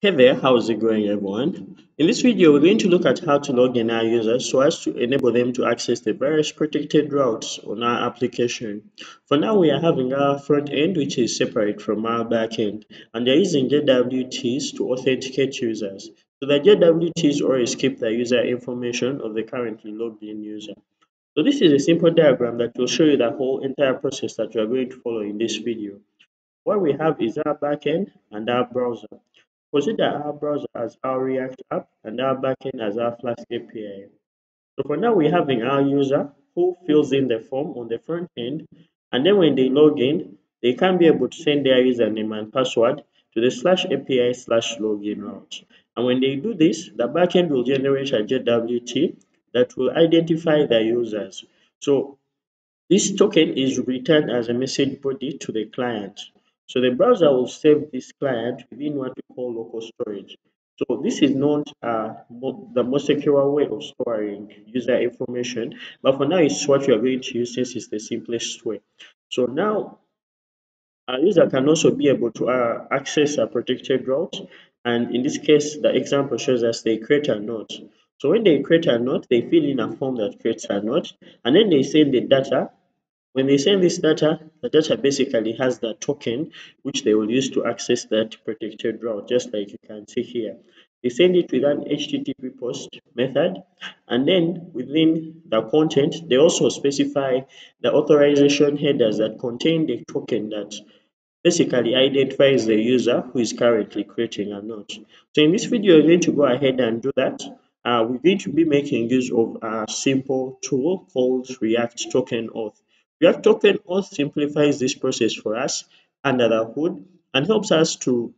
Hey there, how's it going everyone? In this video, we're going to look at how to log in our users so as to enable them to access the various protected routes on our application. For now, we are having our front end, which is separate from our back end, and they're using JWTs to authenticate users. So the JWTs always keep the user information of the currently logged in user. So this is a simple diagram that will show you the whole entire process that you are going to follow in this video. What we have is our backend and our browser. Consider our browser as our React app and our backend as our Flask API. So for now, we're having our user who fills in the form on the front end, and then when they log in, they can be able to send their username and password to the slash API slash login route. And when they do this, the backend will generate a JWT that will identify the users. So this token is returned as a message body to the client. So the browser will save this client within what we call local storage. So this is not uh, the most secure way of storing user information, but for now it's what we are going to use since it's the simplest way. So now a user can also be able to uh, access a protected route and in this case the example shows us they create a note. So when they create a note, they fill in a form that creates a note, and then they send the data when they send this data, the data basically has the token which they will use to access that protected route, just like you can see here. They send it with an HTTP post method, and then within the content, they also specify the authorization headers that contain the token that basically identifies the user who is currently creating a note. So in this video, we're going to go ahead and do that. Uh, we're going to be making use of a simple tool called React Token Auth. React Token Auth simplifies this process for us under the hood and helps us to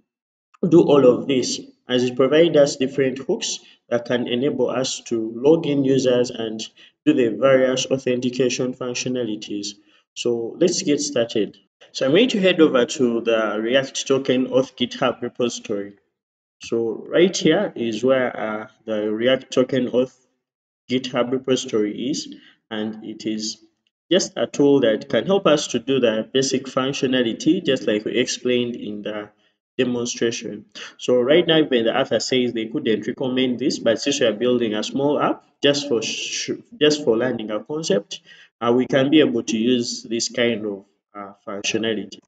do all of this as it provides us different hooks that can enable us to log in users and do the various authentication functionalities. So let's get started. So I'm going to head over to the React Token Auth GitHub repository. So right here is where uh, the React Token Auth GitHub repository is and it is just a tool that can help us to do the basic functionality just like we explained in the demonstration. So right now when the author says they couldn't recommend this but since we are building a small app just for just for learning a concept uh, we can be able to use this kind of uh, functionality.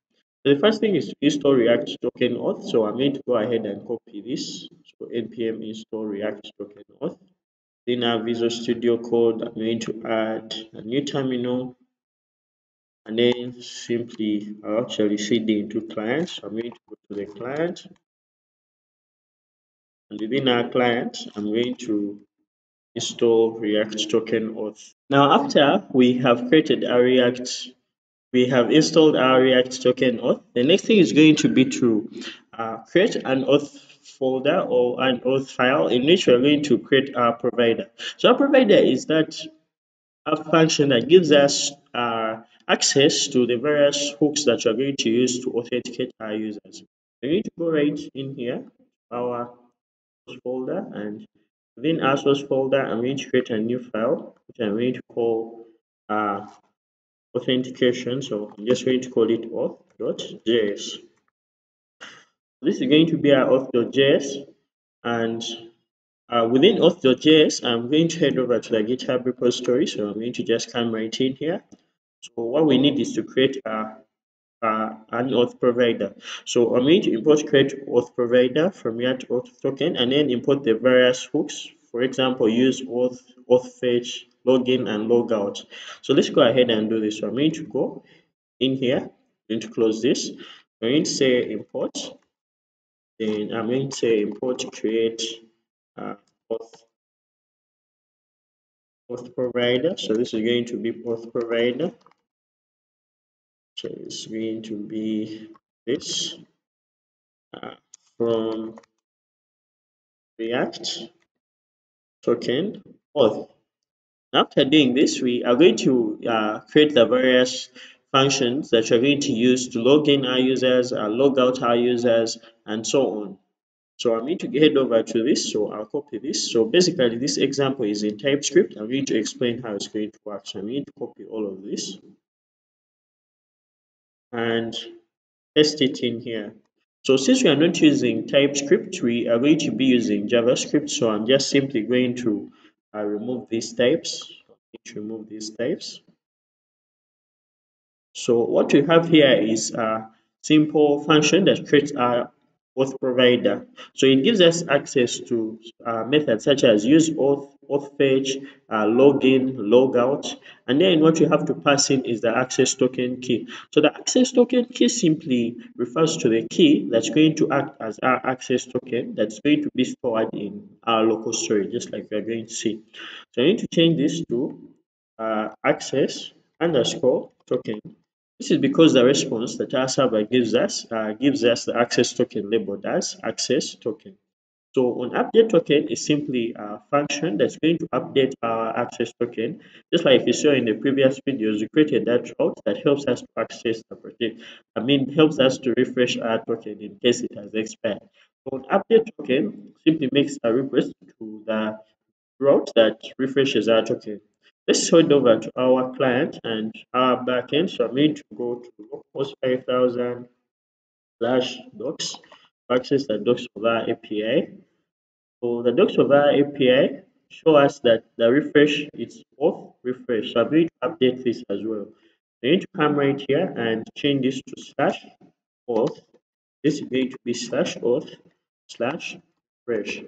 The first thing is install React Token Auth. So I'm going to go ahead and copy this. So npm install React Token Auth. In our Visual Studio Code, I'm going to add a new terminal and then simply I'll actually cd into clients. I'm going to go to the client and within our client, I'm going to install React Token Auth. Now, after we have created our React, we have installed our React Token Auth, the next thing is going to be to uh, create an auth folder or an auth file in which we're going to create our provider. So our provider is that a function that gives us uh, access to the various hooks that you're going to use to authenticate our users. We're going to go right in here, our folder, and within our source folder, I'm going to create a new file, which I'm going to call uh, authentication. So I'm just going to call it auth.js. This is going to be our auth.js and uh, within auth.js, I'm going to head over to the GitHub repository. So I'm going to just come right in here. So what we need is to create a, an auth provider. So I'm going to import create auth provider from React auth token and then import the various hooks. For example, use auth, auth fetch, login, and logout. So let's go ahead and do this. So I'm going to go in here, I'm going to close this. I'm going to say import then I'm going to import create uh, auth, auth provider. So this is going to be auth provider. So it's going to be this uh, from React token auth. After doing this, we are going to uh, create the various functions that you're going to use to log in our users, uh, log out our users, and so on. So I'm going to head over to this. So I'll copy this. So basically, this example is in TypeScript. I'm going to explain how it's going to work. So I'm going to copy all of this and paste it in here. So since we are not using TypeScript, we are going to be using JavaScript. So I'm just simply going to uh, remove these types. remove these types. So what we have here is a simple function that creates our auth provider. So it gives us access to uh, methods such as use auth, auth fetch, uh, login, logout, and then what you have to pass in is the access token key. So the access token key simply refers to the key that's going to act as our access token that's going to be stored in our local storage, just like we're going to see. So I need to change this to uh, access underscore token this is because the response that our server gives us uh, gives us the access token labeled as access token. So on update token is simply a function that's going to update our access token. Just like you saw in the previous videos, we created that route that helps us to access the project. I mean, helps us to refresh our token in case it has expired. So on update token simply makes a request to the route that refreshes our token. Let's head over to our client and our backend. So I'm going to go to localhost 5000 slash docs access the docs of our API. So the docs of our API show us that the refresh is auth refresh. So I'm going to update this as well. I need to come right here and change this to slash auth. This is going to be slash auth slash refresh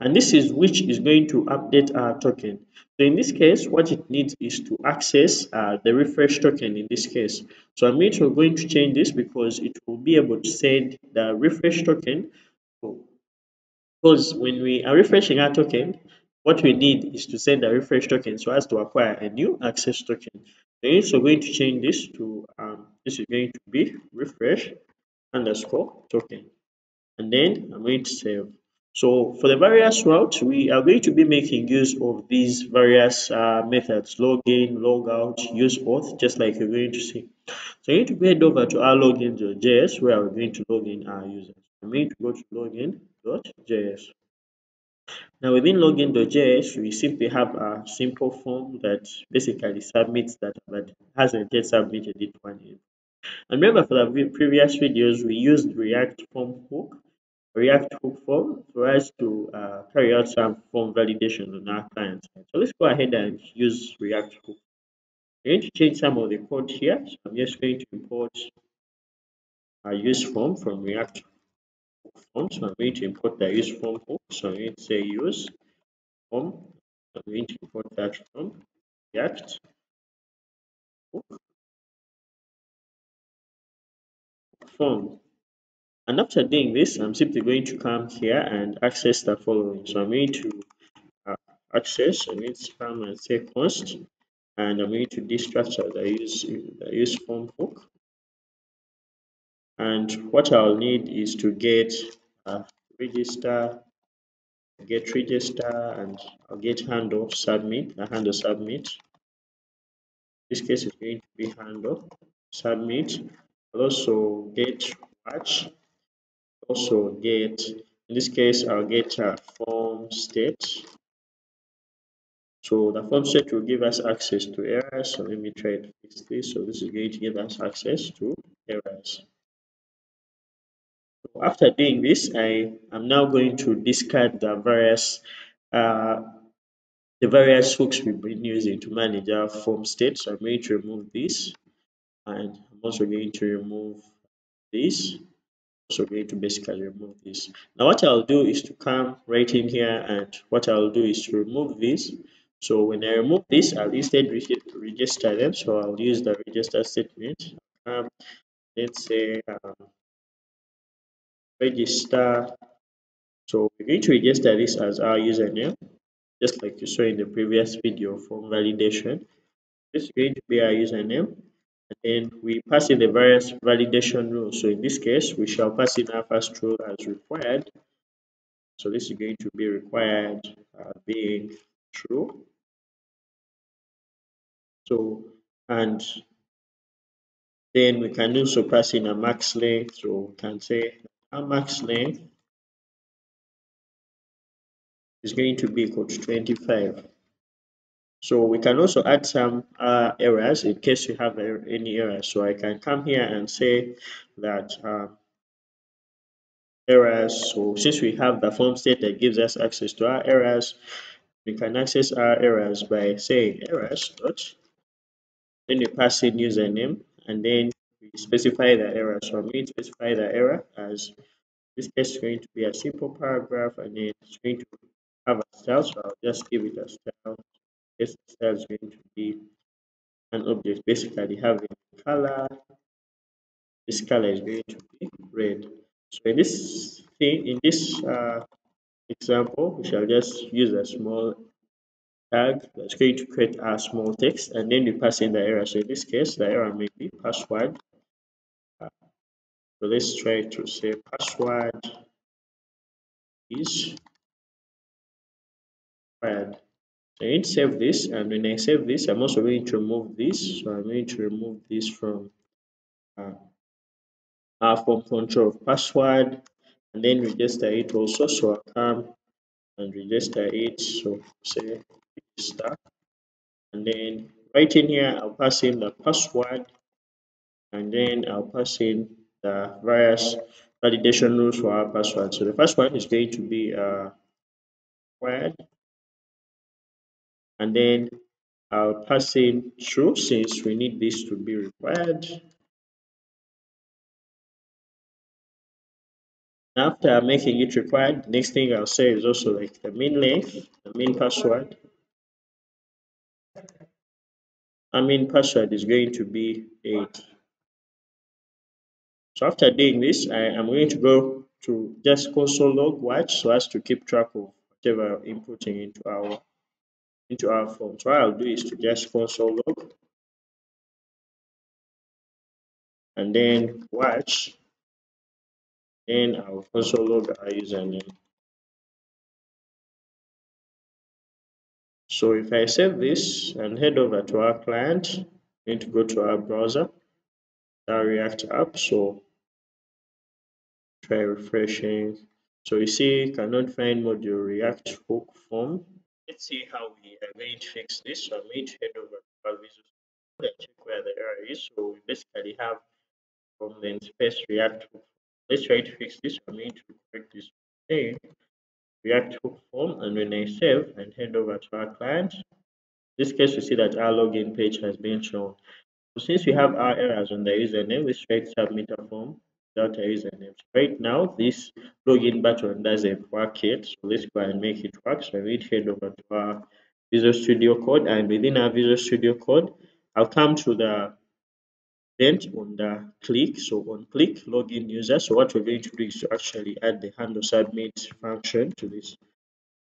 and this is which is going to update our token. So in this case, what it needs is to access uh, the refresh token in this case. So I'm going to, going to change this because it will be able to send the refresh token. Because when we are refreshing our token, what we need is to send a refresh token so as to acquire a new access token. So I'm going to change this to um, this is going to be refresh underscore token. And then I'm going to save. So for the various routes, we are going to be making use of these various uh, methods, login, logout, use auth, just like you're going to see. So you need to head over to our login.js where we're going to log in our users. I'm going to go to login.js. Now within login.js, we simply have a simple form that basically submits that but hasn't yet submitted it one yet. And remember for the previous videos, we used React form hook React hook form for us to uh, carry out some form validation on our client side. So let's go ahead and use React hook. We're going to change some of the code here. So I'm just going to import a use form from React form. So I'm going to import the use form hook. So I'm going to say use form. I'm going to import that from React hook form. And after doing this, I'm simply going to come here and access the following. So I'm going to uh, access, I'm going to spam and say const, and I'm going to destructure the use, the use form hook. And what I'll need is to get a register, get register, and I'll get handle submit, a handle submit. In this case, is going to be handle submit. I'll also get watch also get in this case I'll get a form state. So the form state will give us access to errors. So let me try to fix this. So this is going to give us access to errors. So after doing this I am now going to discard the various uh, the various hooks we've been using to manage our form state. So I'm going to remove this. And I'm also going to remove this so we're going to basically remove this. Now what i'll do is to come right in here and what i'll do is to remove this. So when i remove this i'll instead register them. So i'll use the register statement. Um, let's say um, register. So we're going to register this as our username just like you saw in the previous video for validation. This is going to be our username then we pass in the various validation rules. So in this case, we shall pass in our first rule as required. So this is going to be required uh, being true. So, and then we can also pass in a max length. So we can say our max length is going to be equal to 25. So we can also add some uh, errors in case you have any errors. So I can come here and say that um, errors. So since we have the form state that gives us access to our errors, we can access our errors by saying errors dot. Then you pass in username and then we specify the error. So I'm going to specify the error as this case is going to be a simple paragraph and then it's going to have a style. So I'll just give it a style. Style is going to be an object basically having color. This color is going to be red. So in this thing, in this uh, example, we shall just use a small tag that's going to create a small text and then we pass in the error. So in this case, the error may be password. Uh, so let's try to say password is required. I need to save this and when I save this, I'm also going to remove this. So I'm going to remove this from uh, our form control password and then register it also. So i come and register it. So say register and then right in here I'll pass in the password and then I'll pass in the various validation rules for our password. So the first one is going to be uh, required and then I'll pass in true since we need this to be required. After making it required, next thing I'll say is also like the main length, the main password. Our main password is going to be 8. So after doing this, I am going to go to just console log watch so as to keep track of whatever I'm inputting into our into our form. So what I'll do is to just console log and then watch then I'll console log our username. So if I save this and head over to our client, going to go to our browser, our React app. So try refreshing. So you see, cannot find module React hook form. Let's see how we to fix this. So I'm going to head over to our Visual and check where the error is. So we basically have from the space React hook. Let's try to fix this. I'm going to correct this thing. React hook form and when I save and head over to our client, in this case we see that our login page has been shown. So since we have our errors on the username, let's try to submit a form without a username. So right now this login button doesn't work yet, so let's go and make it work. So I will head over to our Visual Studio Code and within our Visual Studio Code, I'll come to the event on the click. So on click login user. So what we're going to do is to actually add the handle submit function to this.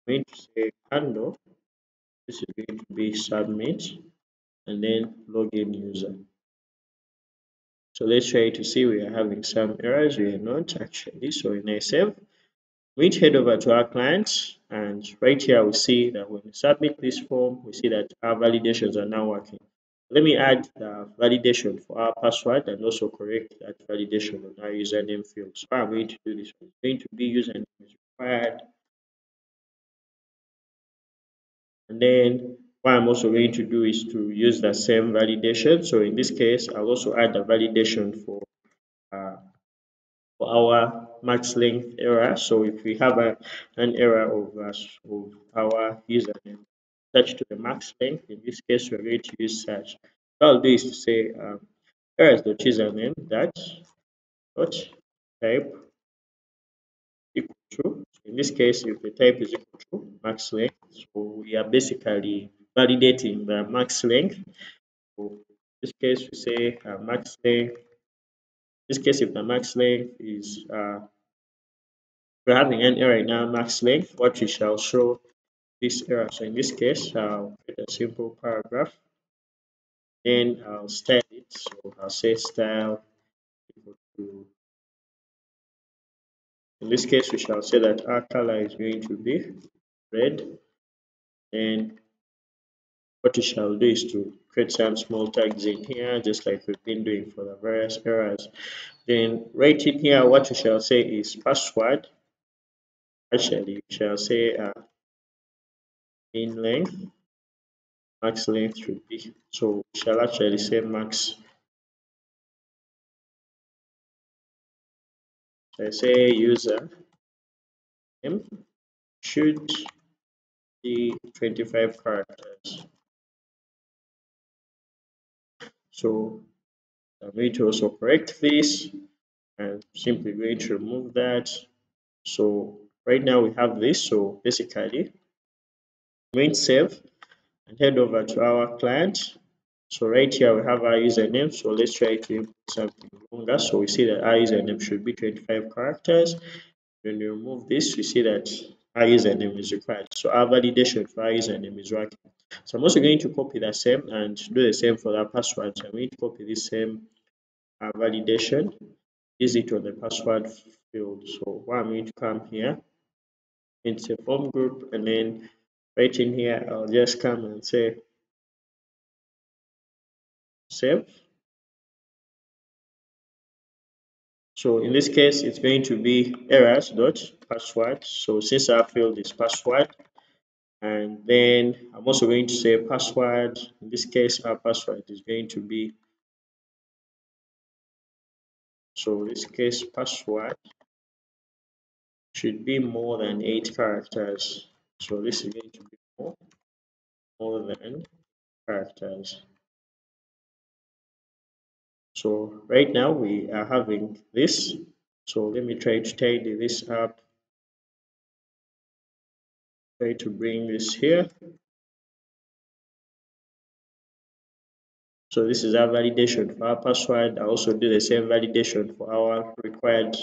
I'm going to say handle. This is going to be submit and then login user. So let's try to see we are having some errors. We are not actually. So when I save, we need to head over to our client and right here we see that when we submit this form, we see that our validations are now working. Let me add the validation for our password and also correct that validation on our username field. So I'm going to do this. It's going to be username required. And then what I'm also going to do is to use the same validation. So in this case, I'll also add the validation for uh, for our max length error. So if we have a, an error of, uh, of our username, search to the max length. In this case, we're going to use search. What I'll do is to say um, errors.username that dot type equal to. In this case, if the type is equal to max length, so we are basically validating the max length. So in this case, we say uh, max length. In this case, if the max length is uh, we're having an error our max length, what we shall show this error. So in this case, I'll create a simple paragraph. Then I'll style it. So I'll say style equal to. In this case, we shall say that our color is going to be red. And what we shall do is to create some small tags in here, just like we've been doing for the various errors. Then right in here, what we shall say is password. Actually, we shall say uh, in length max length should be. So we shall actually say max. I say user name should be 25 characters. So I'm going to also correct this and simply going to remove that. So right now we have this. So basically, to save and head over to our client. So right here we have our username. So let's try to input something longer. So we see that our username should be 25 characters. When you remove this, we see that our username is required. So our validation for our username is working. So I'm also going to copy the same and do the same for the password. So I'm going to copy this same uh, validation, use it on the password field. So what I'm going to come here into form group and then right in here I'll just come and say save. So in this case, it's going to be errors dot password. So since our field is password, and then I'm also going to say password. In this case, our password is going to be so in this case password should be more than eight characters. So this is going to be more, more than characters. So right now we are having this. So let me try to tidy this up try to bring this here. So this is our validation for our password. I also do the same validation for our required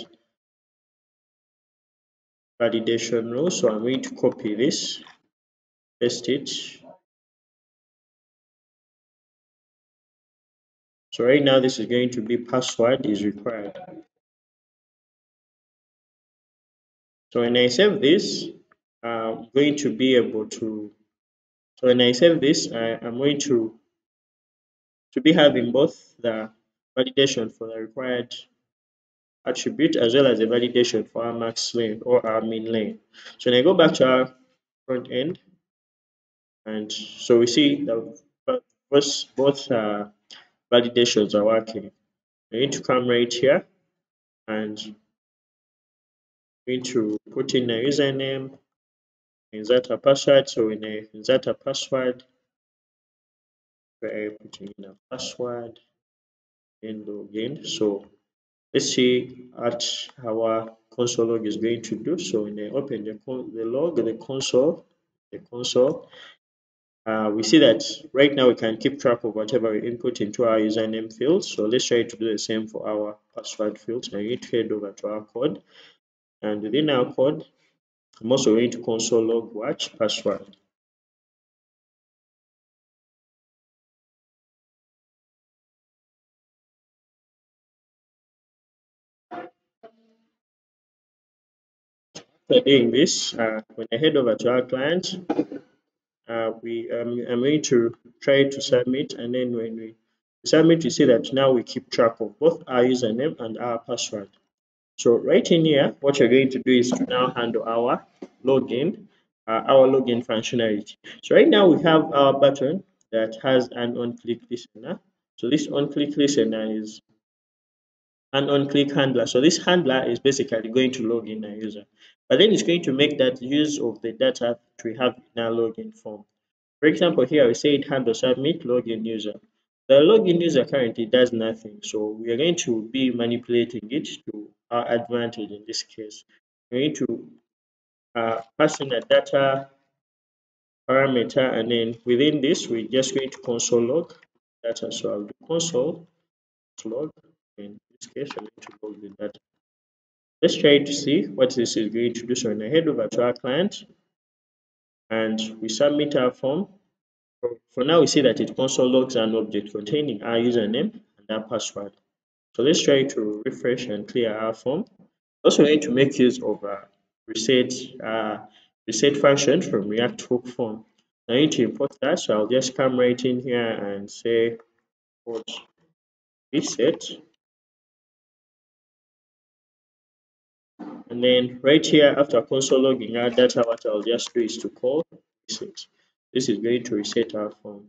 validation rule So I'm going to copy this, paste it. So right now this is going to be password is required. So when I save this, Going to be able to, so when I save this, I, am going to, to be having both the validation for the required attribute as well as the validation for our max length or our min length. So when I go back to our front end, and so we see that both, both uh, validations are working. I need to come right here and going to put in a username insert a password. So when I insert a password, I put in a password and login. So let's see what our console log is going to do. So when I open the, the log, the console, the console, uh, we see that right now we can keep track of whatever we input into our username field. So let's try to do the same for our password fields. I need to head over to our code. And within our code, I'm also going to console log watch password. After doing this, uh, when I head over to our client, uh, we um, I'm going to try to submit, and then when we submit, you see that now we keep track of both our username and our password. So right in here, what you're going to do is to now handle our login, uh, our login functionality. So right now we have our button that has an on-click listener. So this on-click listener is an on-click handler. So this handler is basically going to log in a user, but then it's going to make that use of the data that we have in our login form. For example, here we say it handle submit login user. The login user currently does nothing, so we are going to be manipulating it to our advantage in this case. We're going to uh, pass in a data parameter and then within this we're just going to console log data. So I'll do console log in this case I'm going to log the data. Let's try to see what this is going to do. So when I head over to our client and we submit our form, for now we see that it console logs an object containing our username and our password. So let's try to refresh and clear our form. Also, we need to make use of a reset uh, reset function from React hook form. I need to import that, so I'll just come right in here and say import reset. And then right here after console logging our data, what I'll just do is to call reset. This is going to reset our form.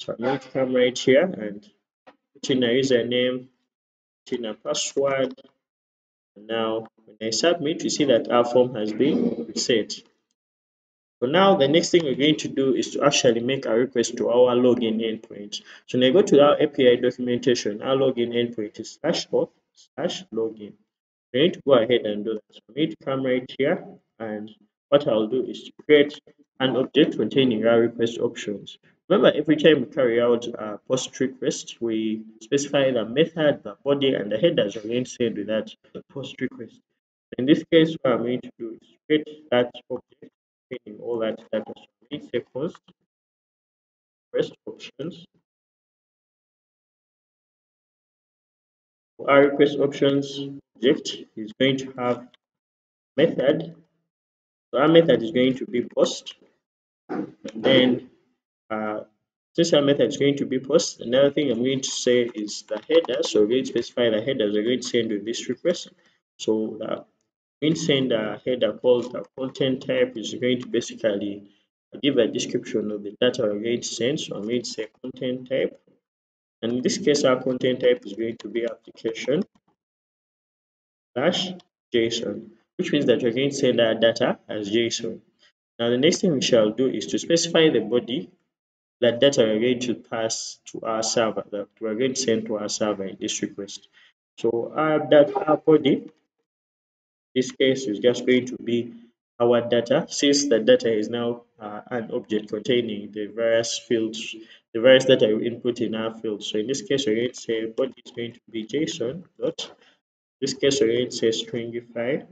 So I'm going to come right here and put in a username, put in a password. And now when I submit, you see that our form has been reset. So now the next thing we're going to do is to actually make a request to our login endpoint. So I go to our API documentation, our login endpoint is slash auth slash login. We need to go ahead and do that. So we need to come right here and what I'll do is to create an object containing our request options. Remember, every time we carry out a post request, we specify the method, the body, and the headers are going to send with that post request. In this case, what I'm going to do is create that object containing all that data. So we say post request options. Our request options object is going to have method. So our method is going to be post, and then uh, our method is going to be post, another thing I'm going to say is the header. So we're going to specify the headers we're going to send with this request. So the going to send a header called the content type is going to basically give a description of the data we're going to send. So I'm going to say content type. And in this case, our content type is going to be application slash JSON, which means that we're going to send our data as JSON. Now, the next thing we shall do is to specify the body that data we're going to pass to our server, that we're going to send to our server in this request. So our, that, our body this case is just going to be our data since the data is now uh, an object containing the various fields the various data we input in our field so in this case we're going to say body is going to be json dot this case we're going to say stringify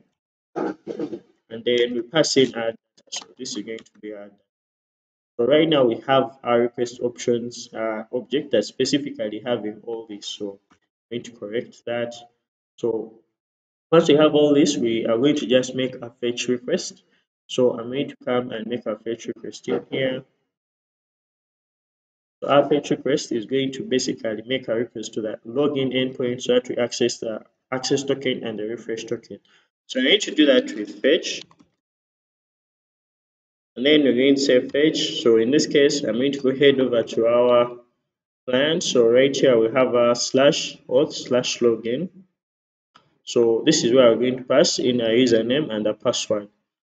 and then we pass in our so this is going to be our so right now we have our request options uh, object that's specifically having all this so I'm going to correct that so once we have all this, we are going to just make a fetch request. So I'm going to come and make a fetch request here. So our fetch request is going to basically make a request to the login endpoint so that we access the access token and the refresh token. So I need to do that with fetch. And then we're going to say fetch. So in this case, I'm going to go head over to our client. So right here we have a slash auth slash login. So this is where I'm going to pass in a username and a password.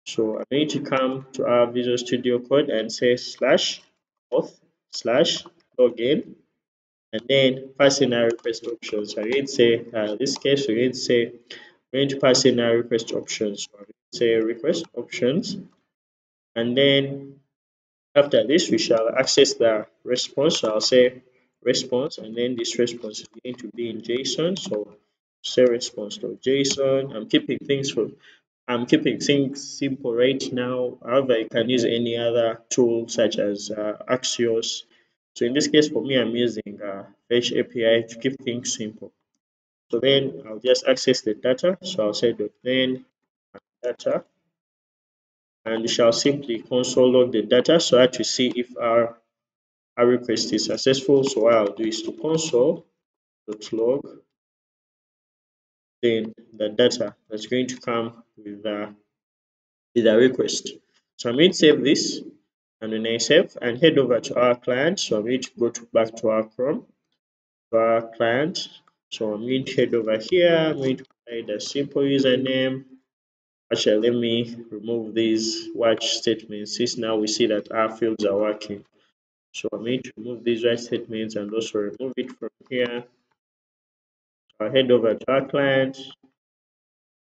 So I'm going to come to our Visual Studio Code and say slash auth slash login and then pass in our request options. I'm going to say, uh, this case, we're going to say, we're going to pass in our request options. So I'm going to say request options and then after this, we shall access the response. So I'll say response and then this response is going to be in JSON. So say response to JSON. I'm keeping things for I'm keeping things simple right now. However, you can use any other tool such as uh, Axios. So in this case, for me, I'm using uh, Fetch API to keep things simple. So then I'll just access the data. So I'll say then data, and we shall simply console log the data so that we see if our our request is successful. So what I'll do is to console log then the data that's going to come with the with the request. So I'm going to save this and when I save and head over to our client. So I'm going to go to back to our Chrome to our client. So I'm going to head over here. I'm going to provide a simple username. Actually, let me remove these watch statements since now we see that our fields are working. So I'm going to remove these watch statements and also remove it from here. I'll head over to our client,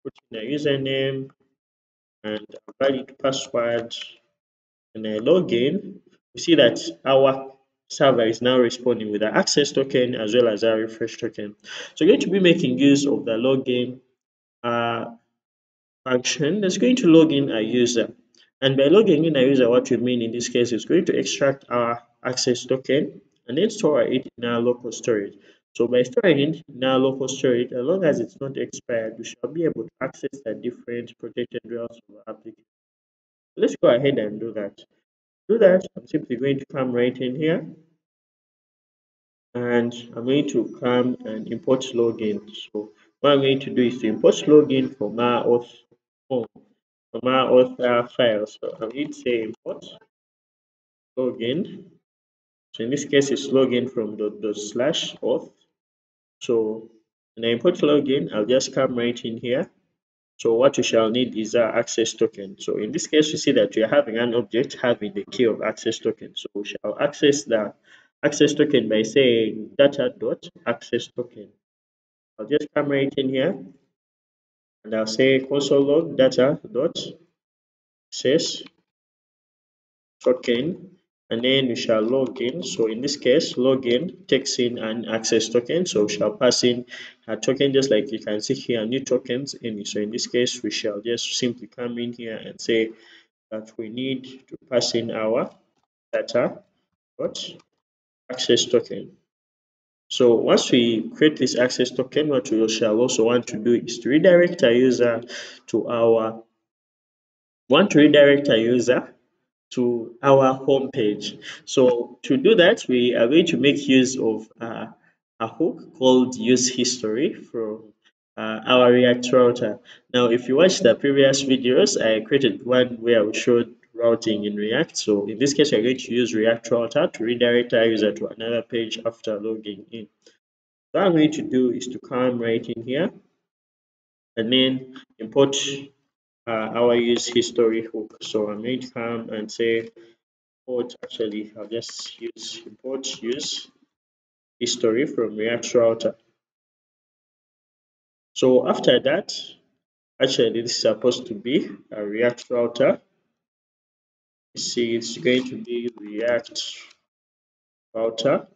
put in a username and a valid password, and I log in. We see that our server is now responding with the access token as well as our refresh token. So we're going to be making use of the login uh, function that's going to log in a user. And by logging in a user, what we mean in this case is going to extract our access token and then store it in our local storage. So by storing it in our local storage, as long as it's not expired, we shall be able to access the different protected routes of our application. Let's go ahead and do that. To do that, I'm simply going to come right in here and I'm going to come and import login. So what I'm going to do is to import login from our auth from our author file. So I to say import login. So in this case, it's login from the, the slash auth. So when I import login, I'll just come right in here. So what we shall need is our access token. So in this case, we see that we are having an object having the key of access token. So we shall access the access token by saying data dot access token. I'll just come right in here and I'll say console log data dot says token and then we shall log in. So in this case, login takes in an access token. So we shall pass in a token just like you can see here, new tokens in. So in this case, we shall just simply come in here and say that we need to pass in our data dot access token. So once we create this access token, what we shall also want to do is to redirect our user to our want to redirect our user to our home page. So to do that, we are going to make use of uh, a hook called use history from uh, our React router. Now, if you watch the previous videos, I created one where we showed routing in React. So in this case, we're going to use React Router to redirect our user to another page after logging in. What I'm going to do is to come right in here and then import uh, our use history hook. So I'm going to come and say import actually I'll just use import use history from React Router. So after that, actually this is supposed to be a React Router see it's going to be react router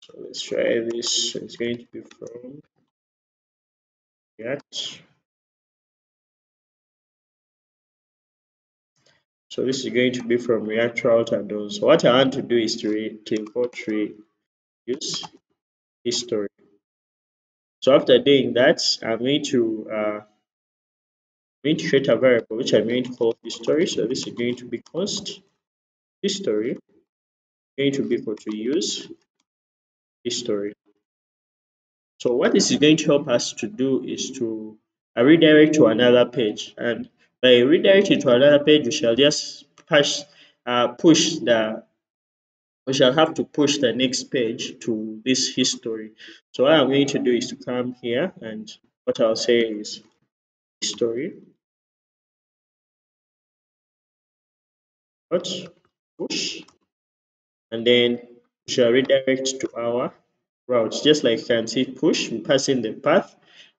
so let's try this. It's going to be from react. So this is going to be from react router dom so what i want to do is to, to import use history so after doing that, I'm going to uh, going to create a variable which I'm going to call history. So this is going to be const history going to be equal to use history. So what this is going to help us to do is to uh, redirect to another page, and by redirecting to another page, we shall just push uh, push the we shall have to push the next page to this history. So what I'm going to do is to come here and what I'll say is history. Dot push. And then we shall redirect to our routes. Just like you can see push we pass in the path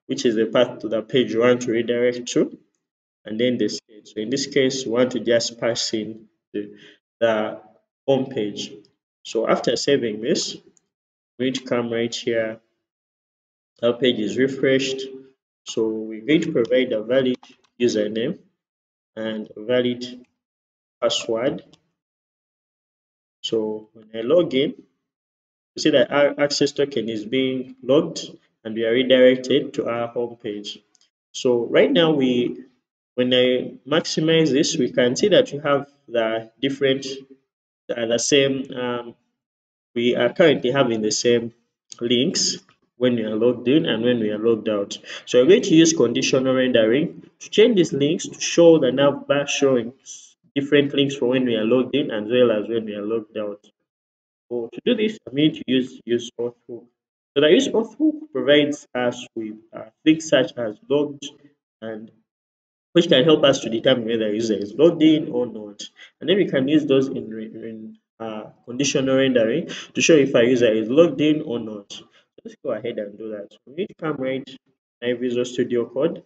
which is the path to the page you want to redirect to. And then the state so in this case we want to just pass in the, the home page so after saving this, we need to come right here. Our page is refreshed. So we're going to provide a valid username and valid password. So when I log in, you see that our access token is being logged and we are redirected to our home page. So right now we when I maximize this, we can see that we have the different the same um, we are currently having the same links when we are logged in and when we are logged out. So we're going to use conditional rendering to change these links to show the navbar showing different links for when we are logged in as well as when we are logged out. So to do this, I'm going to use use auth hook. So the use auth hook provides us with uh, things such as logged and which can help us to determine whether a user is logged in or not. And then we can use those in, in uh, conditional rendering to show if a user is logged in or not. So let's go ahead and do that. we need to come right in Visual Studio Code.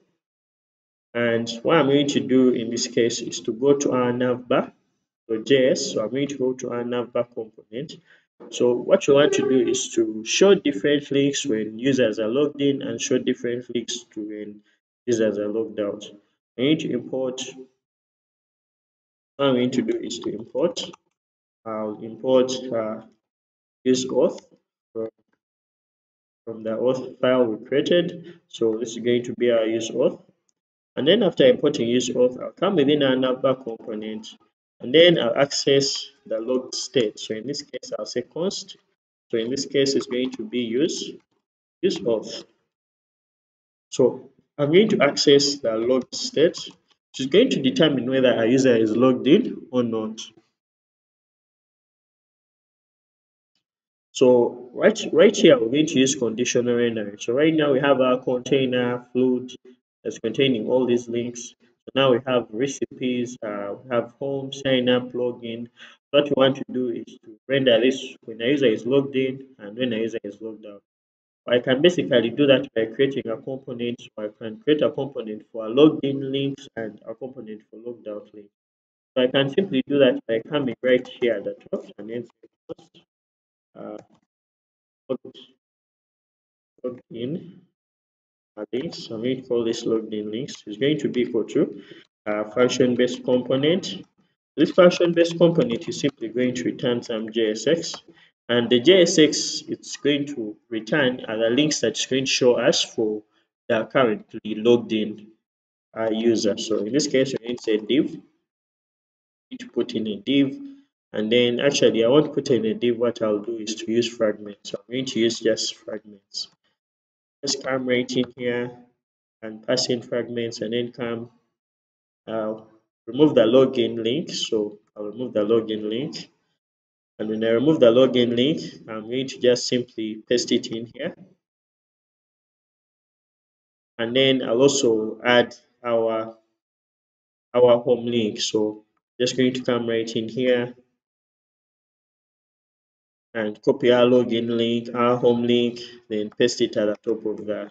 And what I'm going to do in this case is to go to our navbar JS. So I'm going to go to our navbar component. So what you want to do is to show different links when users are logged in and show different links to when users are logged out. I need to import, what I'm going to do is to import, I'll import uh, use auth from, from the auth file we created. So this is going to be our use auth. And then after importing use auth, I'll come within another component and then I'll access the logged state. So in this case, I'll say const. So in this case, it's going to be use use auth. So I'm going to access the logged state, which is going to determine whether a user is logged in or not. So right, right here, we're going to use conditional rendering. So right now we have our container float that's containing all these links. So now we have recipes, uh, we have home, sign up, login. What we want to do is to render this when a user is logged in and when a user is logged out. I can basically do that by creating a component. So I can create a component for a logged in links and a component for logged out links. So I can simply do that by coming right here at the top and then say uh, logged in links. I'm going to call this logged in links. It's going to be equal to a function based component. This function based component is simply going to return some JSX and the JSX it's going to return are the links that it's going to show us for the currently logged in uh, user. So in this case, we're going to say div. To put in a div, and then actually I want to put in a div. What I'll do is to use fragments. So I'm going to use just fragments. Just come right in here and pass in fragments, and then come uh, remove the login link. So I'll remove the login link and when I remove the login link, I'm going to just simply paste it in here. And then I'll also add our our home link. So just going to come right in here and copy our login link, our home link, then paste it at the top of the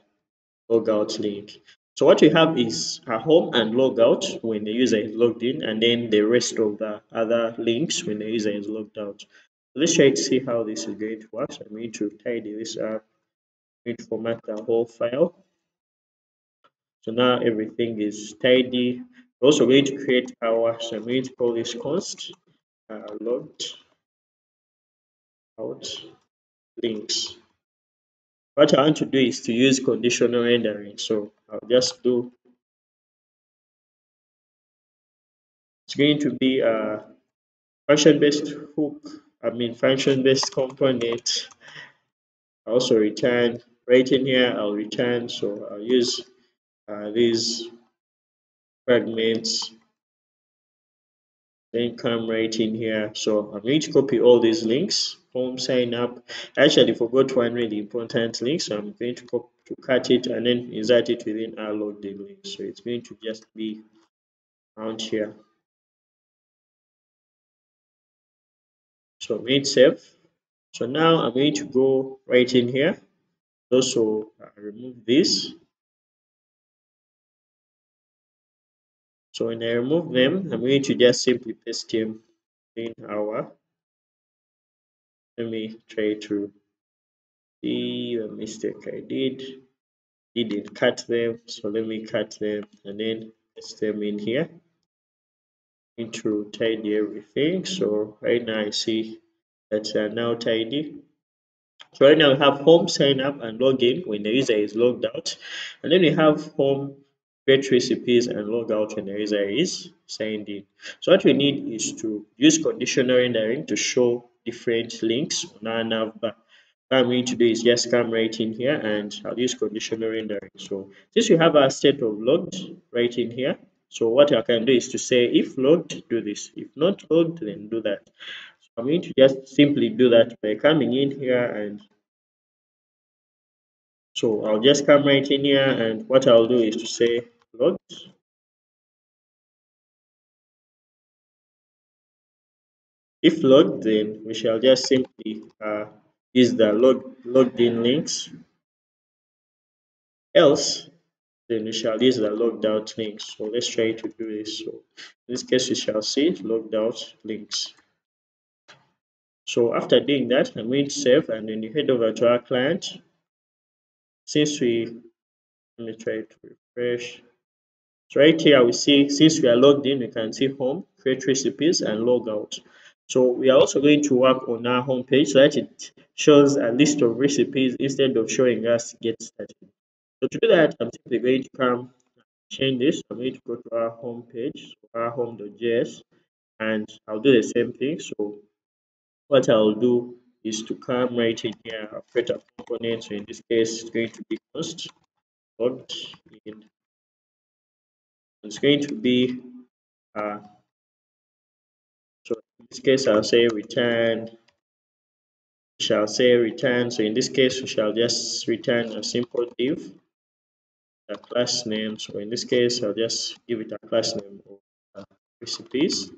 logout link. So what we have is a home and logout when the user is logged in, and then the rest of the other links when the user is logged out. Let's try to see how this is going to work. I'm going to tidy this up. I'm going to format the whole file. So now everything is tidy. We're also going to create our, so I'm going to call this const uh, logged out links what I want to do is to use conditional rendering. So I'll just do it's going to be a function based hook, I mean function based component. I also return right in here, I'll return. So I'll use uh, these fragments then come right in here. So I'm going to copy all these links home sign up. Actually forgot one really important link, so I'm going to, to cut it and then insert it within our logged in link. So it's going to just be around here. So I'm save. So now I'm going to go right in here. Also uh, remove this. So when I remove them, I'm going to just simply paste them in our let me try to see the mistake I did. Didn't cut them so let me cut them and then paste them in here need to tidy everything. So right now I see that they are now tidy. So right now we have home sign up and login. When the user is logged out and then we have home create recipes and log out when the user is signed in so what we need is to use conditional rendering to show different links on our navbar. What I'm going to do is just come right in here and I'll use conditional rendering. So since we have our state of logged right in here, so what I can do is to say if logged, do this. If not logged, then do that. So I'm going to just simply do that by coming in here and so I'll just come right in here and what I'll do is to say logged If logged, then we shall just simply uh, use the log, logged in links. Else, then we shall use the logged out links. So let's try to do this. So in this case, we shall see logged out links. So after doing that, I'm going to save and then you head over to our client. Since we, let me try to refresh. So right here, we see since we are logged in, we can see home, create recipes, and log out. So we are also going to work on our home page so that it shows a list of recipes instead of showing us get started. So to do that, I'm simply going to come change this. I'm going to go to our homepage, so our home.js, and I'll do the same thing. So what I'll do is to come right in here, create a component. So in this case, it's going to be const logged in. It's going to be uh, so in this case I'll say return shall say return. So in this case we shall just return a simple div a class name. So in this case I'll just give it a class name of uh, recipes.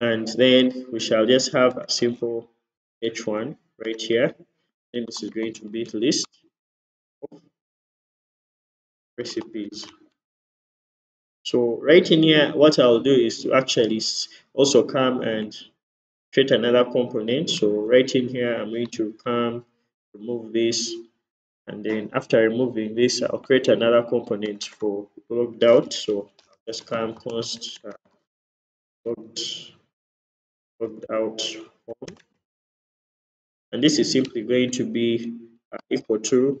And then we shall just have a simple h1 right here. And this is going to be list recipes. So right in here what I'll do is to actually also come and create another component. So right in here I'm going to come remove this and then after removing this I'll create another component for logged out. So just come const uh, logged, logged out and this is simply going to be uh, equal to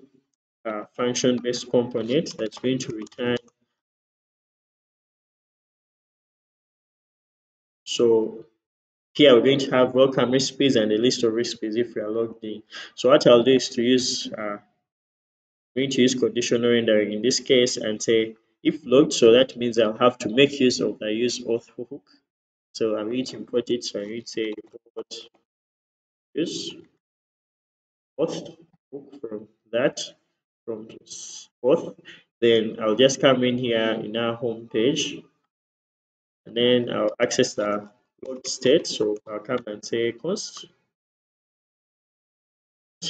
uh, function based component that's going to return so here we're going to have welcome recipes and a list of recipes if we are logged in. So what I'll do is to use uh, going to use conditional rendering in this case and say if logged, so that means I'll have to make use of the use auth hook. So I'm going to import it. So I'm going to say import use auth hook from that from auth. Then I'll just come in here in our home page and then I'll access the load state. So I'll come and say const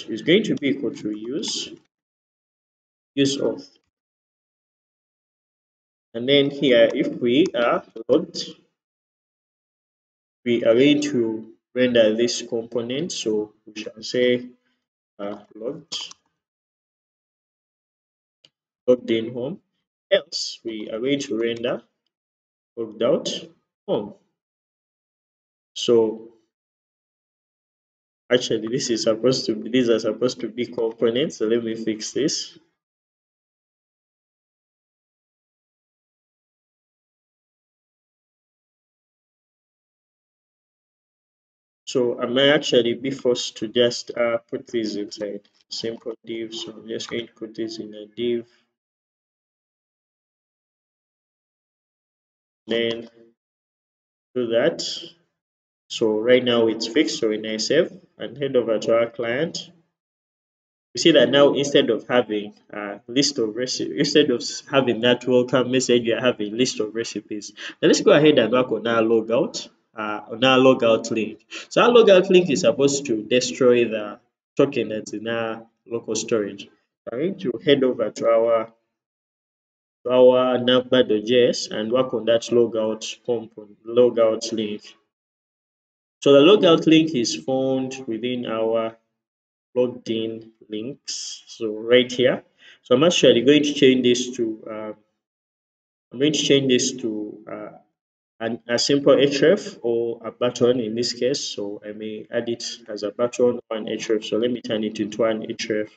is going to be equal to use use auth. And then here, if we are logged, we are going to render this component. So we shall say uh, logged, logged in home. Else, we are going to render logged out home. So actually this is supposed to be these are supposed to be components so let me fix this so I may actually be forced to just uh, put this inside simple div so I'm just going to put this in a div then do that. So right now it's fixed so when I save and head over to our client. You see that now instead of having a list of recipes instead of having that welcome message you have a list of recipes. Now let's go ahead and work on our logout uh, on our logout link. So our logout link is supposed to destroy the token that's in our local storage. I'm going to head over to our our navbar.js and work on that logout component logout link so the logout link is found within our logged in links. So right here. So I'm actually going to change this to um, I'm going to change this to uh, an, a simple href or a button in this case. So I may add it as a button or an href. So let me turn it into an href.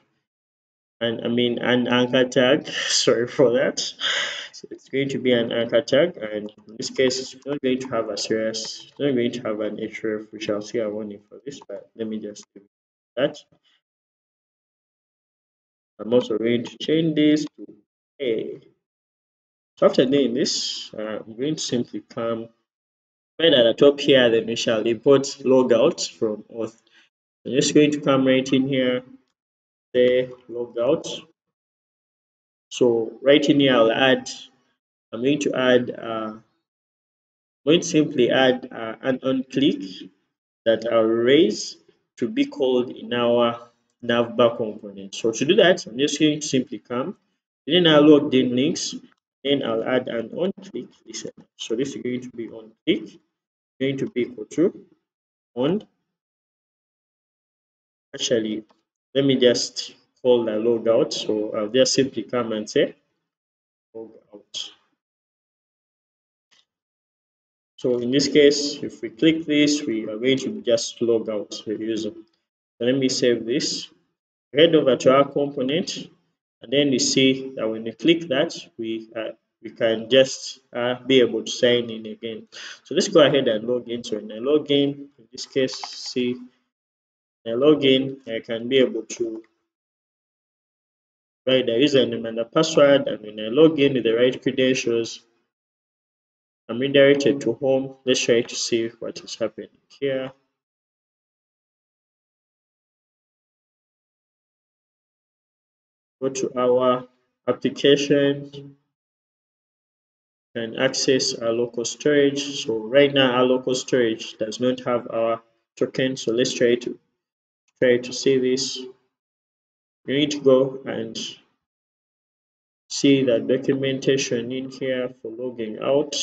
And I mean an anchor tag. Sorry for that. So it's going to be an anchor tag, and in this case, it's not going to have a serious, not going to have an href. We shall see a warning for this, but let me just do that. I'm also going to change this to A. So after doing this, uh, I'm going to simply come right at the top here, then we shall import logout from auth. I'm just going to come right in here, say logout. So right in here, I'll add, I'm going to add, uh, I'm going to simply add uh, an on click that I'll raise to be called in our navbar component. So to do that, I'm just going to simply come, then I'll load the links, then I'll add an on click. So this is going to be on click, going to be equal to on. Actually, let me just call the logout. So I'll just simply come and say logout. So in this case, if we click this, we are going to just log out the user. So let me save this. Head over to our component, and then you see that when you click that, we uh, we can just uh, be able to sign in again. So let's go ahead and log in. So when I log in, in this case, see, when I log in, I can be able to write the username and the password. And when I log in with the right credentials. I'm redirected to home. Let's try to see what is happening here. Go to our application and access our local storage. So right now our local storage does not have our token so let's try to try to see this. You need to go and see the documentation in here for logging out.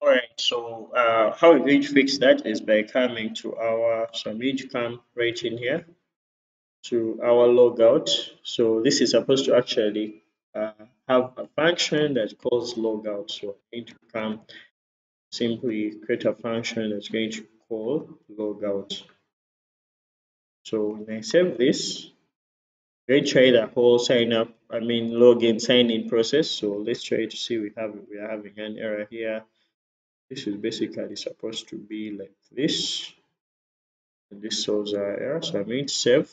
All right so uh, how we're going to fix that is by coming to our so i'm going to come right in here to our logout so this is supposed to actually uh, have a function that calls logout so i'm going to come simply create a function that's going to call logout so when i save this try the whole sign up i mean login sign in process. So let's try to see we have we are having an error here. This is basically supposed to be like this. And this solves our error. So going to save.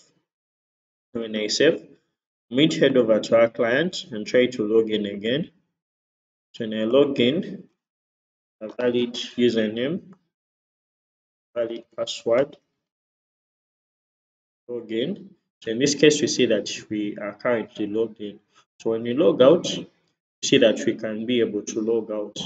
When i save i'm to head over to our client and try to log in again. So when i log in a valid username valid password login so in this case, we see that we are currently logged in. So when we log out, you see that we can be able to log out